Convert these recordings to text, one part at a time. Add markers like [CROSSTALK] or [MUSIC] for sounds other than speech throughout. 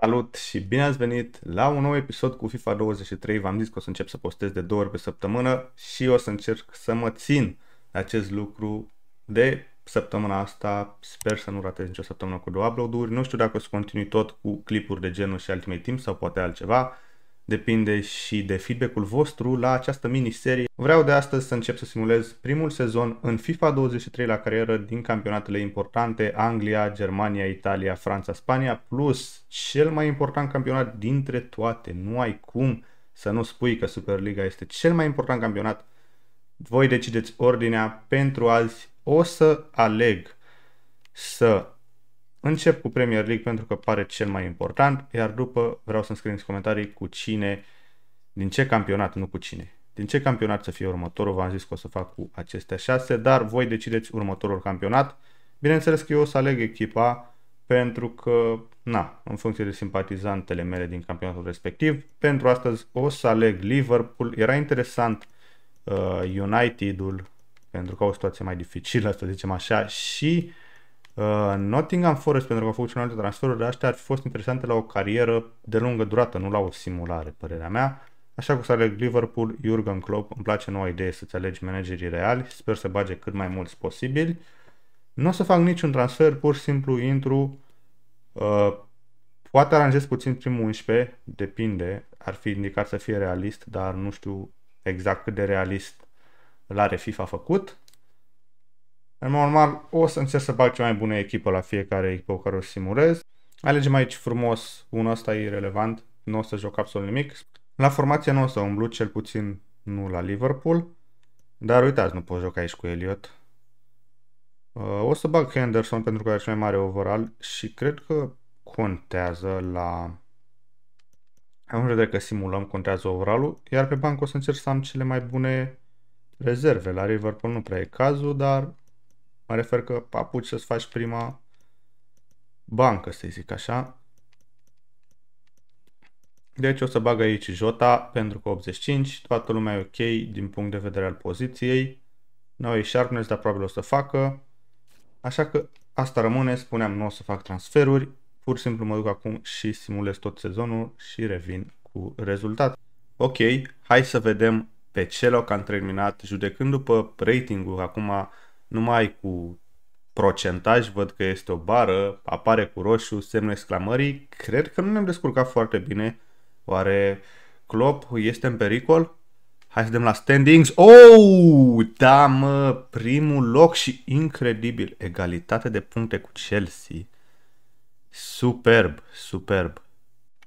Salut și bine ați venit la un nou episod cu FIFA 23. V-am zis că o să încep să postez de două ori pe săptămână și o să încerc să mă țin de acest lucru de săptămâna asta. Sper să nu ratez nicio săptămână cu două upload-uri. Nu știu dacă o să continui tot cu clipuri de genul și Ultimate Team sau poate altceva. Depinde și de feedback-ul vostru la această miniserie. Vreau de astăzi să încep să simulez primul sezon în FIFA 23 la carieră din campionatele importante Anglia, Germania, Italia, Franța, Spania, plus cel mai important campionat dintre toate. Nu ai cum să nu spui că Superliga este cel mai important campionat. Voi decideți ordinea pentru azi. O să aleg să Încep cu Premier League pentru că pare cel mai important, iar după vreau să-mi scrieți în comentarii cu cine, din ce campionat, nu cu cine. Din ce campionat să fie următorul, v-am zis că o să fac cu acestea șase, dar voi decideți următorul campionat. Bineînțeles că eu o să aleg echipa pentru că, na, în funcție de simpatizantele mele din campionatul respectiv, pentru astăzi o să aleg Liverpool. Era interesant uh, United-ul, pentru că au o situație mai dificilă, să zicem așa, și Uh, Nottingham Forest, pentru că au făcut și alte transferuri, dar astea ar fi fost interesante la o carieră de lungă durată, nu la o simulare, părerea mea. Așa că o să aleg Liverpool, Jurgen Klopp, îmi place noua idee să-ți alegi managerii reali, sper să bage cât mai mulți posibili. Nu o să fac niciun transfer, pur și simplu intru, uh, poate aranjez puțin primul 11, depinde, ar fi indicat să fie realist, dar nu știu exact cât de realist l-are FIFA făcut. În mod normal, o să încerc să bag cea mai bună echipă la fiecare echipă cu care o simulez. Alegem aici frumos, unul ăsta e irrelevant, nu o să joc absolut nimic. La formație nu o să umblu, cel puțin nu la Liverpool. Dar uitați, nu pot joca aici cu Elliot. Uh, o să bag Henderson pentru că are cel mai mare overall și cred că contează la... Am în vedere că simulăm, contează overall iar pe bancă o să încerc să am cele mai bune rezerve. La Liverpool nu prea e cazul, dar Mă refer că apuci să-ți faci prima bancă, să zic așa. Deci o să bag aici Jota pentru că 85, toată lumea e ok din punct de vedere al poziției. Noi Sharpness, dar probabil o să facă. Așa că asta rămâne, spuneam, nu o să fac transferuri. Pur și simplu mă duc acum și simulez tot sezonul și revin cu rezultat. Ok, hai să vedem pe ce loc am terminat, judecând după ratingul, acum numai cu procentaj, văd că este o bară, apare cu roșu, semnul exclamării. Cred că nu ne-am descurcat foarte bine. Oare Klopp este în pericol? Hai să dăm la standings. Oh, da mă, primul loc și incredibil. Egalitate de puncte cu Chelsea. Superb, superb.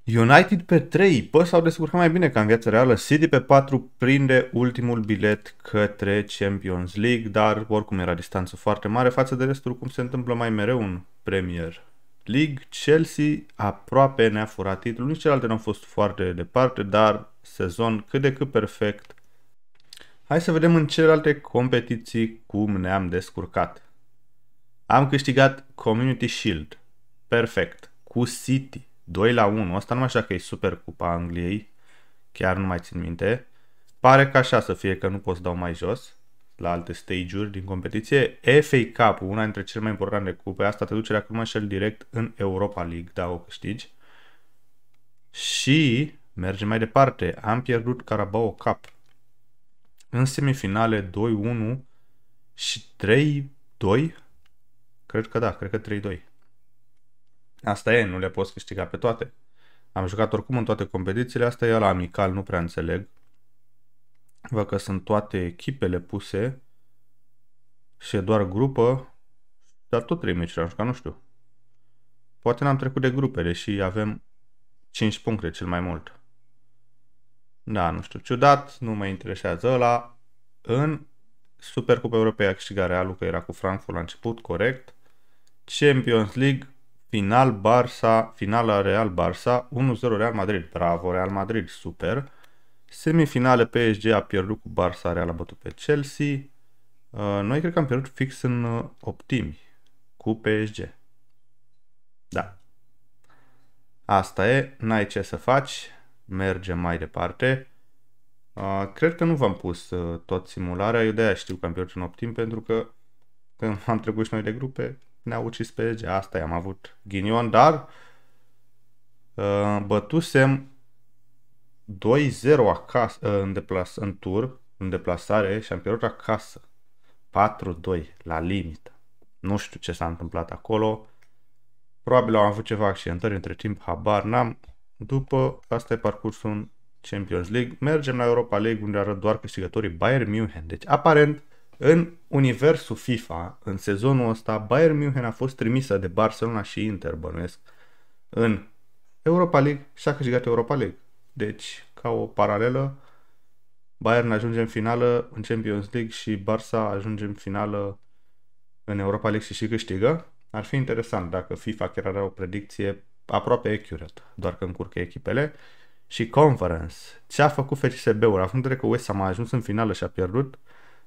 United pe 3, bă, s-au descurcat mai bine ca în viața reală. City pe 4 prinde ultimul bilet către Champions League, dar oricum era distanță foarte mare față de restul, cum se întâmplă mai mereu în Premier League. Chelsea aproape ne-a furat titlul, nici celelalte nu au fost foarte departe, dar sezon cât de cât perfect. Hai să vedem în celelalte competiții cum ne-am descurcat. Am câștigat Community Shield, perfect, cu City 2 la 1. Asta nu mai așa că e super cupa Angliei. Chiar nu mai țin minte. Pare că așa să fie că nu pot să dau mai jos la alte stage-uri din competiție. FA Cup, una dintre cele mai importante cupe, asta te duce, dacă nu mă direct în Europa League, da, o câștigi. Și mergem mai departe. Am pierdut Carabao Cup. În semifinale 2-1 și 3-2. Cred că da, cred că 3-2. Asta e, nu le poți câștiga pe toate. Am jucat oricum în toate competițiile, asta e la amical, nu prea înțeleg. Văd că sunt toate echipele puse și e doar grupă, dar tot trei meciuri am jucat, nu știu. Poate n-am trecut de grupe, deși avem 5 puncte cel mai mult. Da, nu știu, ciudat, nu mă interesează ăla. În Supercupa Europei a câștigat Realul, că era cu Frankfurt la început, corect. Champions League, Final Barça, finala Real Barça, 1-0 Real Madrid. Bravo Real Madrid, super. Semifinale PSG a pierdut cu Barça, Real a bătut pe Chelsea. Uh, noi cred că am pierdut fix în uh, optimi cu PSG. Da. Asta e, n-ai ce să faci, mergem mai departe. Uh, cred că nu v-am pus uh, tot simularea, eu de-aia știu că am pierdut în optim, pentru că când [LAUGHS] am trecut și noi de grupe, ne-a ucis pe PSG. Asta i am avut ghinion, dar uh, bătusem 2-0 acasă, uh, în, deplas, în tur, în deplasare și am pierdut acasă. 4-2 la limită. Nu știu ce s-a întâmplat acolo. Probabil au avut ceva accidentări între timp, habar n-am. După asta e parcursul în Champions League. Mergem la Europa League unde arăt doar câștigătorii Bayern München. Deci aparent în universul FIFA, în sezonul ăsta, Bayern München a fost trimisă de Barcelona și Inter, bănuiesc, în Europa League și a câștigat Europa League. Deci, ca o paralelă, Bayern ajunge în finală în Champions League și Barça ajunge în finală în Europa League și și câștigă. Ar fi interesant dacă FIFA chiar are o predicție aproape accurate, doar că încurcă echipele. Și Conference, ce a făcut FCSB-ul, având în vedere că West Ham a ajuns în finală și a pierdut,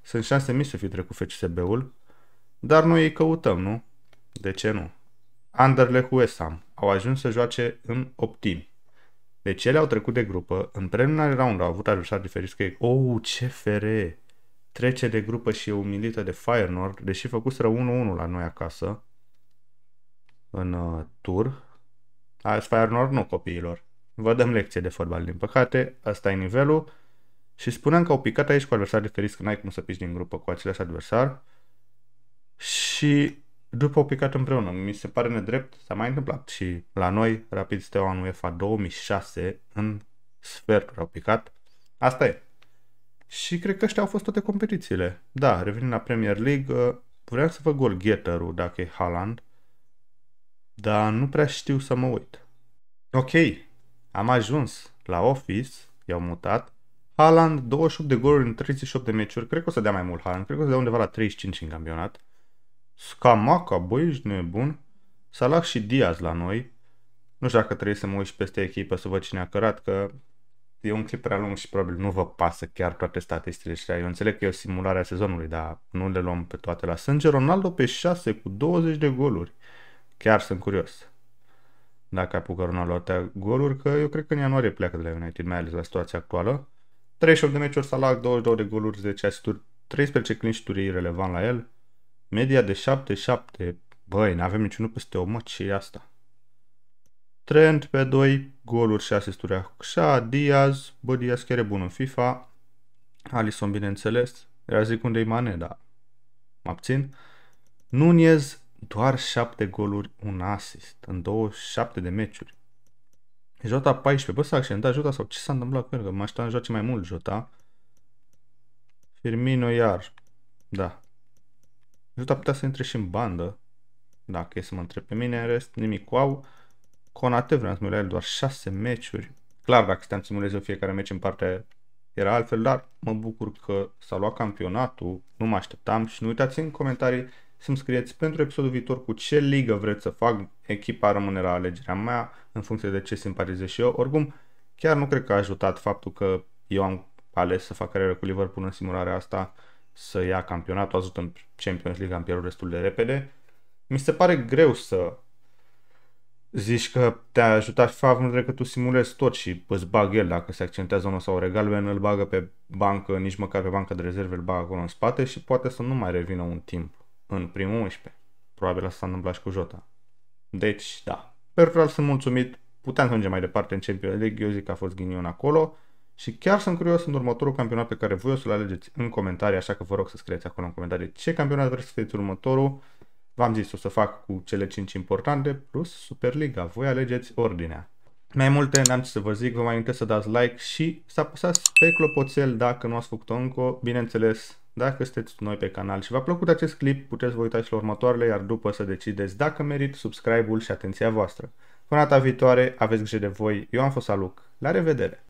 sunt șanse mici să fi trecut FCSB-ul, dar noi îi căutăm, nu? De ce nu? Anderlecht West Ham au ajuns să joace în optimi. Deci ele au trecut de grupă, în preliminary round au avut adversari diferiți că oh, ce fere! Trece de grupă și e umilită de Feyenoord, deși făcuseră 1-1 la noi acasă în uh, tur. Azi Feyenoord nu copiilor. Vă dăm lecție de fotbal, din păcate. Asta e nivelul. Și spuneam că au picat aici cu adversari diferiți, că n-ai cum să pici din grupă cu același adversar. Și după au picat împreună. Mi se pare nedrept, s-a mai întâmplat și la noi, Rapid Steaua în UEFA 2006, în sferturi au picat. Asta e. Și cred că ăștia au fost toate competițiile. Da, revenind la Premier League, uh, vreau să văd gol ul dacă e Haaland, dar nu prea știu să mă uit. Ok, am ajuns la Office, i-au mutat. Haaland, 28 de goluri în 38 de meciuri. Cred că o să dea mai mult Haaland. Cred că o să dea undeva la 35 în campionat. Scamaca, băi, ești nebun. Salah și Diaz la noi. Nu știu dacă trebuie să mă uit și peste echipă să văd cine a cărat, că e un clip prea lung și probabil nu vă pasă chiar toate statisticile Eu înțeleg că e o simulare a sezonului, dar nu le luăm pe toate la sânge. Ronaldo pe 6 cu 20 de goluri. Chiar sunt curios dacă apucă Ronaldo atâtea goluri, că eu cred că în ianuarie pleacă de la United, mai ales la situația actuală. 38 de meciuri Salah, 22 de goluri, 10 asisturi, 13 clean irrelevant la el. Media de 7-7. Băi, n-avem niciunul peste o, mă, ce e asta? Trent pe 2, goluri și asisturi așa, Diaz, bă, Diaz chiar e bun în FIFA, Alisson, bineînțeles, era zic unde e Mane, dar mă abțin. Nunez, doar 7 goluri, un assist în 27 de meciuri. Jota 14, bă, s-a accidentat Jota sau ce s-a întâmplat cu el, că mă așteptam joace mai mult Jota. Firmino iar, da. Jota putea să intre și în bandă, dacă e să mă întreb pe mine, în rest nimic wow. Conate vreau să mă el doar 6 meciuri. Clar, dacă stăm simulez eu fiecare meci în parte era altfel, dar mă bucur că s-a luat campionatul, nu mă așteptam și nu uitați în comentarii să-mi scrieți pentru episodul viitor cu ce ligă vreți să fac, echipa rămâne la alegerea mea în funcție de ce simpatizez și eu. Oricum, chiar nu cred că a ajutat faptul că eu am ales să fac carieră cu Liverpool în simularea asta, să ia campionatul, a în Champions League, am pierdut destul de repede. Mi se pare greu să zici că te-a ajutat FIFA având că tu simulezi tot și îți bag el dacă se accentează unul sau regal, îl bagă pe bancă, nici măcar pe bancă de rezerve, îl bagă acolo în spate și poate să nu mai revină un timp în primul 11. Probabil asta s-a întâmplat și cu Jota. Deci, da. Personal sunt mulțumit. Puteam să mergem mai departe în Champions League. Eu zic că a fost ghinion acolo. Și chiar sunt curios în următorul campionat pe care voi o să-l alegeți în comentarii, așa că vă rog să scrieți acolo în comentarii ce campionat vreți să fiți următorul. V-am zis, o să fac cu cele 5 importante plus Superliga. Voi alegeți ordinea. Mai multe n-am ce să vă zic, vă mai amintesc să dați like și să apăsați pe clopoțel dacă nu ați făcut-o încă. Bineînțeles, dacă sunteți noi pe canal și v-a plăcut acest clip, puteți vă uita și la următoarele, iar după să decideți dacă merit subscribe-ul și atenția voastră. Până data viitoare, aveți grijă de voi, eu am fost Aluc, la revedere!